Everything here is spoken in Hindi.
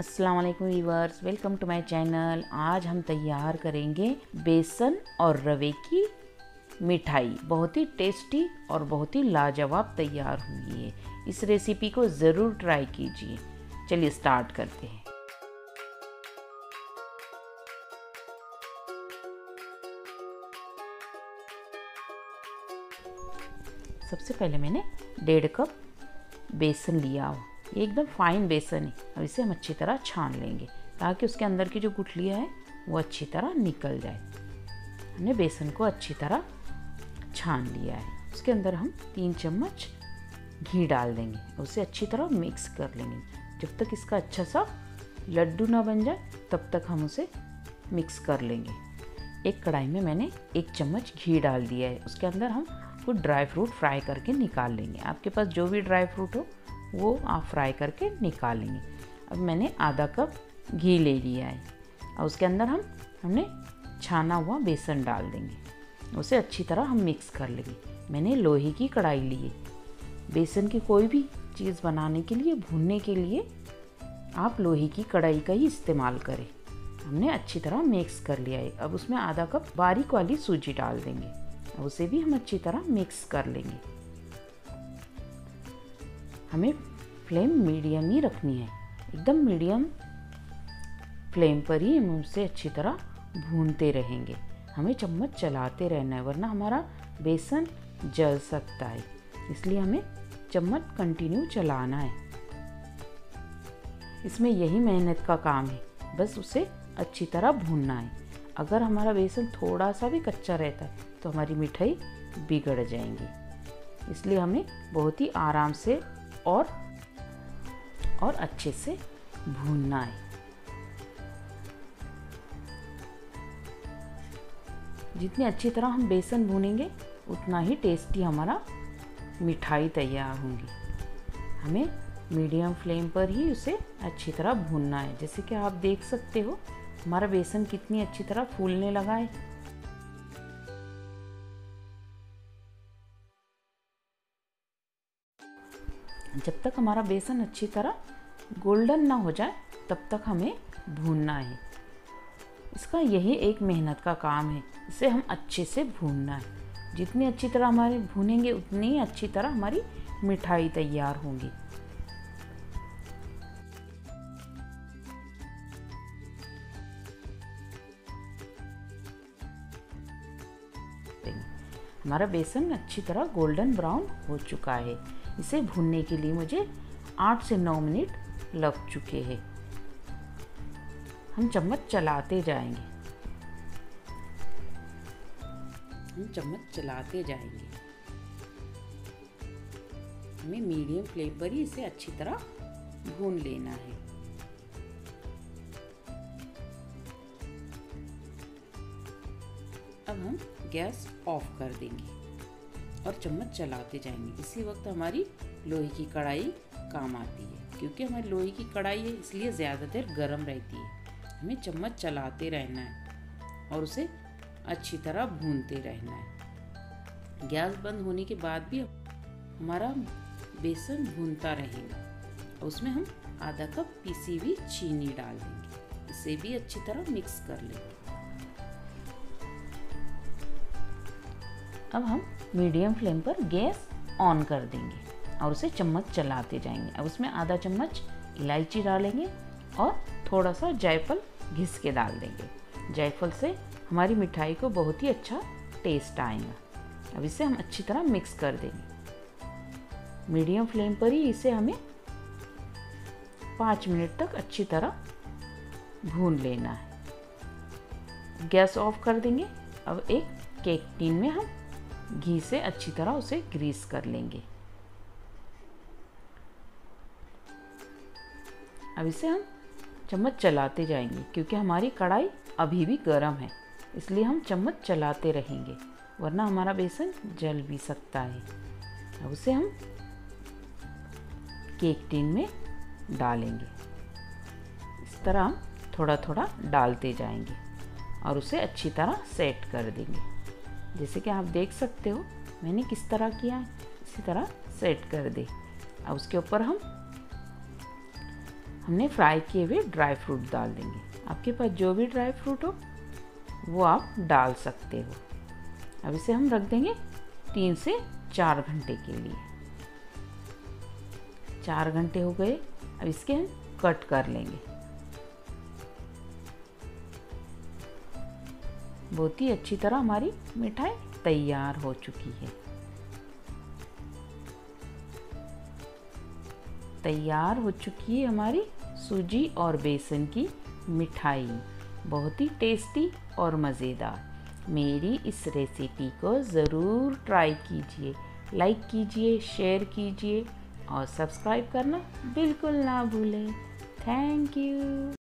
अस्सलाम वालेकुम viewers welcome to my channel आज हम तैयार करेंगे बेसन और रवे की मिठाई। बहुत ही टेस्टी और बहुत ही लाजवाब तैयार हुई है। इस रेसिपी को ज़रूर ट्राई कीजिए। चलिए स्टार्ट करते हैं। सबसे पहले मैंने डेढ़ कप बेसन लिया। ये एकदम फाइन बेसन है। अब इसे हम अच्छी तरह छान लेंगे ताकि उसके अंदर की जो गुठलियाँ हैं, वो अच्छी तरह निकल जाए। हमने बेसन को अच्छी तरह छान लिया है। उसके अंदर हम तीन चम्मच घी डाल देंगे। उसे अच्छी तरह मिक्स कर लेंगे। जब तक इसका अच्छा सा लड्डू ना बन जाए, तब तक हम उसे मिक्स कर लेंगे। एक कढ़ाई में मैंने एक चम्मच घी डाल दिया है। उसके अंदर हम कुछ ड्राई फ्रूट फ्राई करके निकाल लेंगे। आपके पास जो भी ड्राई फ्रूट हो वो आप फ्राई करके निकाल लेंगे। अब मैंने आधा कप घी ले लिया है और उसके अंदर हम, हमने छाना हुआ बेसन डाल देंगे। उसे अच्छी तरह हम मिक्स कर लेंगे। मैंने लोहे की कढ़ाई ली है। बेसन की कोई भी चीज़ बनाने के लिए, भूनने के लिए आप लोहे की कढ़ाई का ही इस्तेमाल करें। हमने अच्छी तरह मिक्स कर लिया है। अब उसमें आधा कप बारीक वाली सूजी डाल देंगे। उसे भी हम अच्छी तरह मिक्स कर लेंगे। हमें फ्लेम मीडियम ही रखनी है। एकदम मीडियम फ्लेम पर ही हम उसे अच्छी तरह भूनते रहेंगे। हमें चम्मच चलाते रहना है, वरना हमारा बेसन जल सकता है। इसलिए हमें चम्मच कंटिन्यू चलाना है। इसमें यही मेहनत का काम है, बस उसे अच्छी तरह भूनना है। अगर हमारा बेसन थोड़ा सा भी कच्चा रहता है तो हमारी मिठाई बिगड़ जाएँगी। इसलिए हमें बहुत ही आराम से और और अच्छे से भूनना है। जितनी अच्छी तरह हम बेसन भूनेंगे, उतना ही टेस्टी हमारा मिठाई तैयार होंगी। हमें मीडियम फ्लेम पर ही उसे अच्छी तरह भूनना है। जैसे कि आप देख सकते हो, हमारा बेसन कितनी अच्छी तरह फूलने लगा है। जब तक हमारा बेसन अच्छी तरह गोल्डन ना हो जाए, तब तक हमें भूनना है। इसका यही एक मेहनत का काम है। इसे हम अच्छे से भूनना है। जितनी अच्छी तरह हमारे भूनेंगे, उतनी ही अच्छी तरह हमारी मिठाई तैयार होंगी। हमारा बेसन अच्छी तरह गोल्डन ब्राउन हो चुका है। इसे भूनने के लिए मुझे आठ से नौ मिनट लग चुके हैं। हम चम्मच चलाते जाएँगे। हम चम्मच चलाते जाएँगे। हमें मीडियम फ्लेम पर ही इसे अच्छी तरह भून लेना है। अब हम गैस ऑफ़ कर देंगे और चम्मच चलाते जाएँगे। इसी वक्त हमारी लोहे की कढ़ाई काम आती है, क्योंकि हमारी लोहे की कढ़ाई है, इसलिए ज़्यादा देर गर्म रहती है। हमें चम्मच चलाते रहना है और उसे अच्छी तरह भूनते रहना है। गैस बंद होने के बाद भी हमारा बेसन भूनता रहेगा और उसमें हम आधा कप पीसी हुई चीनी डाल देंगे। इसे भी अच्छी तरह मिक्स कर लेंगे। अब हम मीडियम फ्लेम पर गैस ऑन कर देंगे और उसे चम्मच चलाते जाएँगे। अब उसमें आधा चम्मच इलायची डालेंगे और थोड़ा सा जायफल घिस के डाल देंगे। जायफल से हमारी मिठाई को बहुत ही अच्छा टेस्ट आएगा। अब इसे हम अच्छी तरह मिक्स कर देंगे। मीडियम फ्लेम पर ही इसे हमें पाँच मिनट तक अच्छी तरह भून लेना है। गैस ऑफ़ कर देंगे। अब एक केक टीन में हम घी से अच्छी तरह उसे ग्रीस कर लेंगे। अब इसे हम चम्मच चलाते जाएँगे, क्योंकि हमारी कढ़ाई अभी भी गर्म है, इसलिए हम चम्मच चलाते रहेंगे, वरना हमारा बेसन जल भी सकता है। अब उसे हम केक टिन में डालेंगे। इस तरह हम थोड़ा थोड़ा डालते जाएँगे और उसे अच्छी तरह सेट कर देंगे। जैसे कि आप देख सकते हो, मैंने किस तरह किया इसी तरह सेट कर दे। अब उसके ऊपर हम, हमने फ्राई किए हुए ड्राई फ्रूट डाल देंगे। आपके पास जो भी ड्राई फ्रूट हो, वो आप डाल सकते हो। अब इसे हम रख देंगे तीन से चार घंटे के लिए। चार घंटे हो गए, अब इसके हम कट कर लेंगे। बहुत ही, अच्छी तरह हमारी मिठाई तैयार हो चुकी है। तैयार हो चुकी है हमारी सूजी और बेसन की मिठाई। बहुत ही टेस्टी और मज़ेदार। मेरी इस रेसिपी को ज़रूर ट्राई कीजिए, लाइक कीजिए, शेयर कीजिए और सब्सक्राइब करना बिल्कुल ना भूलें। Thank you.